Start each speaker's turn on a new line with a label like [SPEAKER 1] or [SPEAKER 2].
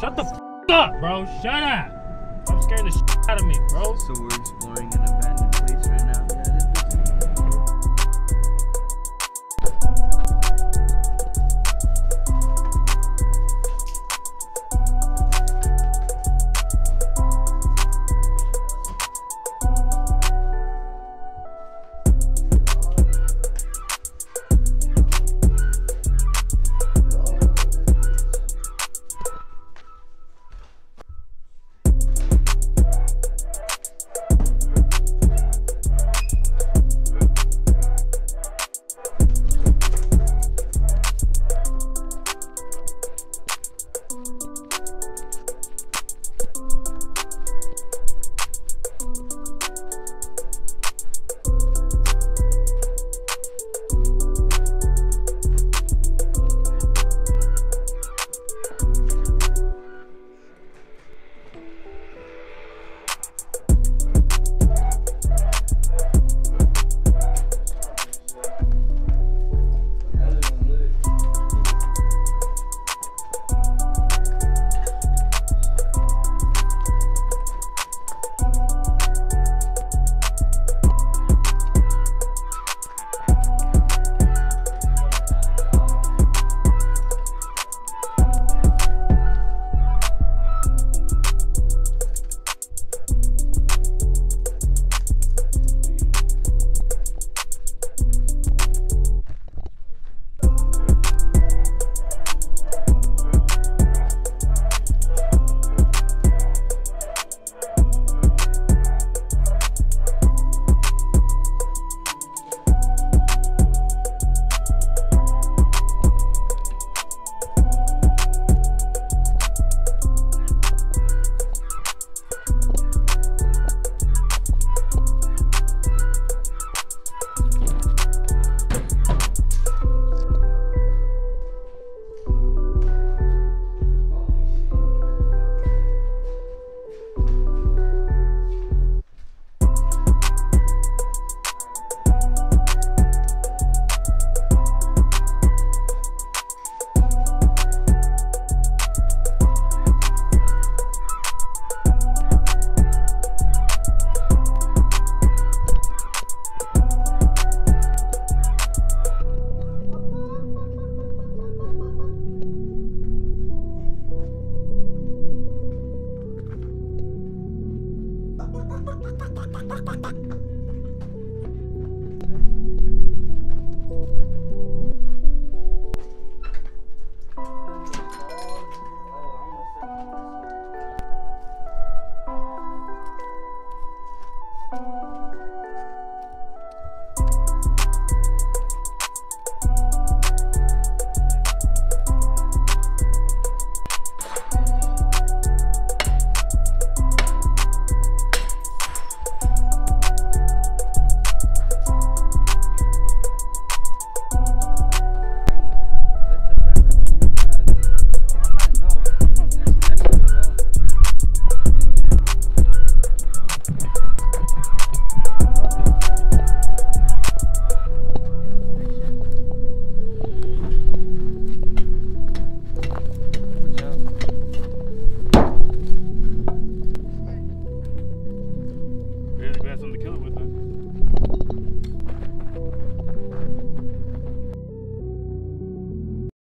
[SPEAKER 1] Shut the f up, bro. Shut up. I'm scaring the out of me, bro.
[SPEAKER 2] So we're exploring an abandoned place right now.
[SPEAKER 1] We had something to kill it with, huh?